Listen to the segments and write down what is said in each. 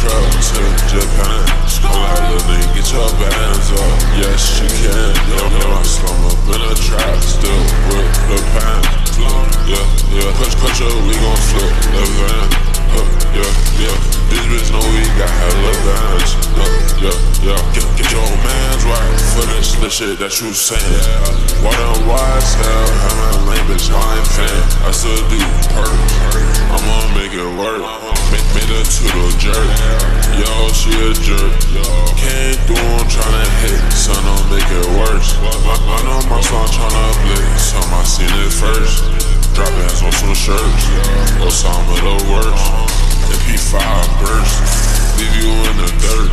Japan. I'm like, little nigga, get your bands up. Yes, you can. Yo, yo, I slum up in a trap, still with the pan. Yeah, yeah, push, push up, we gon' flip the van. Huh, yeah, yeah, this bitch know we got hella bands. Huh, yeah, yeah, get, get your mans right for this, this shit that you saying. Why them wise hell, I'm a lame bitch, I ain't fan. I still do perk. I'ma make it work. Make, made her to the jerk. She a jerk. Can't do I'm tryna hit. Son, I'll make it worse. I, know my son tryna blitz. Some I seen it first. Drop hands on some shirts. Osama the worst. MP5 burst. Leave you in the dirt.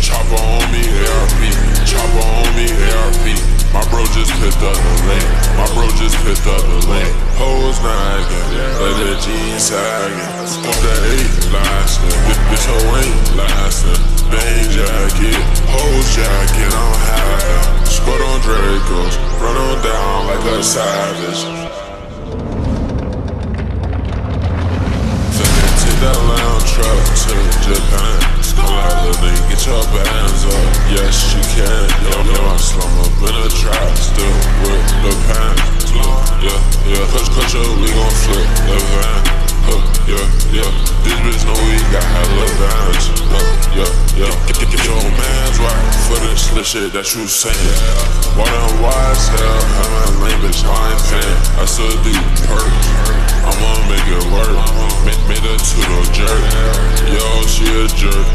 Chopper on me, ARP. Chopper on me, ARP. My bro just picked up the lane. My bro just picked up the lane. Hoes nagging, let the jeans sagging. Pump that eight lasting. Lasting. Bang jacket, hoes jacket, I don't have on Dracos, run on down like a savage. Take that Lambo truck to Japan. I'm like, little nigga, get your bands up. Yes, you can. Yo, yo, I slum up in a trap, still with the pan. Yeah, yeah, push, push up, we gon' flip the van. Huh, yeah, yeah, yeah, yeah, get, your mans right for this little shit that you saying. Why them wise hell, I'm a lame bitch, I ain't fan. I still do perk. I'ma make it work. Made, made her to the jerk. Yo, she a jerk.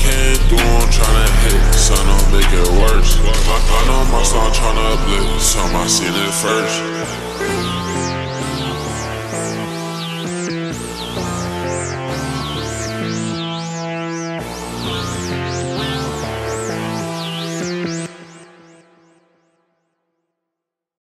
Can't do I'm tryna hit. Son, I'll make it worse. I, I know my son tryna blitz. Some I seen it first.